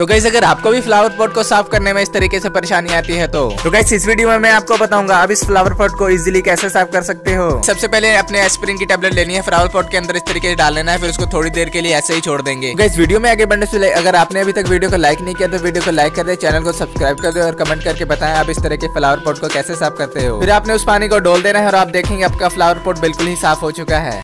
तो गैस अगर आपको भी फ्लावर पॉट को साफ़ करने में इस तरीके से परेशानी आती है तो तो गैस इस वीडियो में मैं आपको बताऊँगा आप इस फ्लावर पॉट को इजीली कैसे साफ़ कर सकते हो? सबसे पहले अपने एस्प्रिन की टेबलेट लेनी है फ्लावर पॉट के अंदर इस तरीके से डाल लेना है फिर उसको थोड़ी देर के लिए ऐसे ही छोड़ देंगे। गैस वीडियो में आगे बढ़ने से अगर आपने अभी तक वीडियो को लाइक नहीं किया तो वीडियो को लाइक कर दे चैनल को सब्सक्राइब कर दे और कमेंट करके बताएँ आप इस तरह के फ्लावर पॉट को कैसे साफ़ करते हो। फिर आपने उस पानी को डोल देना है और आप देखेंगे आपका फ्लावर पॉट बिल्कुल ही साफ़ हो चुका है।